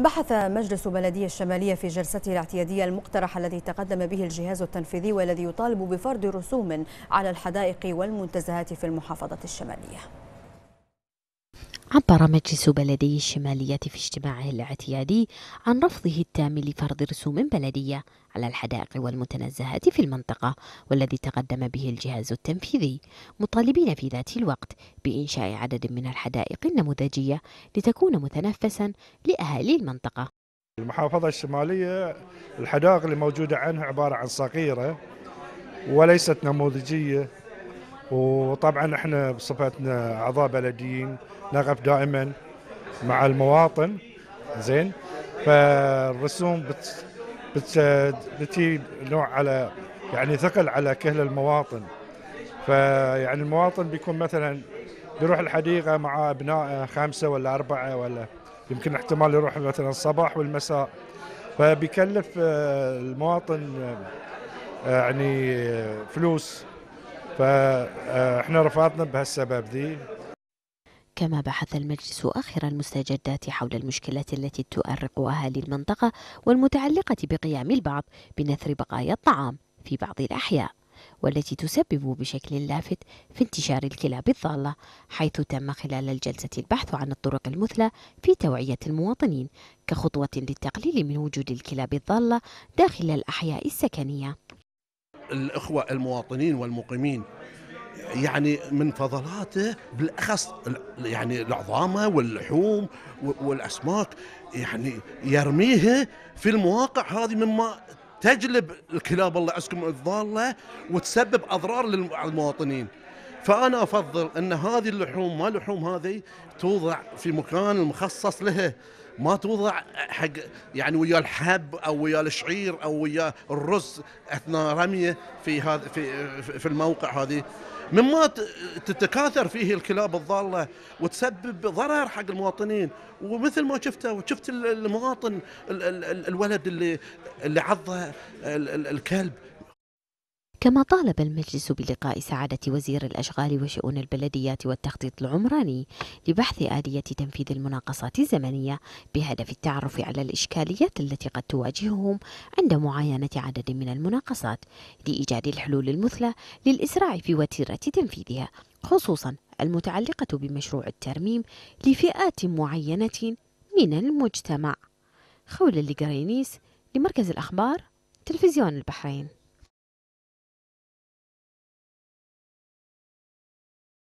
بحث مجلس بلدية الشمالية في جلسته الاعتيادية المقترح الذي تقدم به الجهاز التنفيذي والذي يطالب بفرض رسوم على الحدائق والمنتزهات في المحافظة الشمالية. عبر مجلس بلدي الشمالية في اجتماعه الاعتيادي عن رفضه التام لفرض رسوم بلدية على الحدائق والمتنزهات في المنطقة والذي تقدم به الجهاز التنفيذي مطالبين في ذات الوقت بإنشاء عدد من الحدائق النموذجية لتكون متنفسا لأهالي المنطقة. المحافظة الشمالية الحدائق اللي موجودة عنها عبارة عن صغيرة وليست نموذجية. وطبعا إحنا بصفتنا أعضاء بلديين نقف دائما مع المواطن. زين. فالرسوم بت بت بتي نوع على يعني ثقل على كهل المواطن. فيعني المواطن بيكون مثلا بيروح الحديقة مع أبنائه خمسة ولا أربعة ولا يمكن احتمال يروح مثلا الصباح والمساء. فبيكلف آه، المواطن آه، يعني آه، فلوس فاحنا رفضنا بهالسبب ذي كما بحث المجلس آخر المستجدات حول المشكلات التي تؤرق أهالي المنطقة والمتعلقة بقيام البعض بنثر بقايا الطعام في بعض الأحياء والتي تسبب بشكل لافت في انتشار الكلاب الضالة حيث تم خلال الجلسة البحث عن الطرق المثلى في توعية المواطنين كخطوة للتقليل من وجود الكلاب الضالة داخل الأحياء السكنية. الإخوة المواطنين والمقيمين يعني من فضلاته بالأخص يعني العظامة واللحوم والأسماك يعني يرميها في المواقع هذه مما تجلب الكلاب الله يعزكم الضالة وتسبب أضرار للمواطنين فأنا أفضل أن هذه اللحوم ما لحوم هذه توضع في مكان المخصص لها ما توضع حق يعني ويا الحب أو ويا الشعير أو ويا الرز أثناء رميه في هذا في في الموقع هذه. مما تتكاثر فيه الكلاب الضالة وتسبب ضرر حق المواطنين. ومثل ما شفته وشفت المواطن الولد اللي اللي عضه الكلب. كما طالب المجلس بلقاء سعادة وزير الأشغال وشؤون البلديات والتخطيط العمراني لبحث آلية تنفيذ المناقصات الزمنية بهدف التعرف على الإشكاليات التي قد تواجههم عند معاينة عدد من المناقصات لإيجاد الحلول المثلى للإسراع في وتيرة تنفيذها خصوصا المتعلقة بمشروع الترميم لفئات معينة من المجتمع. خول القرينيس لمركز الأخبار تلفزيون البحرين.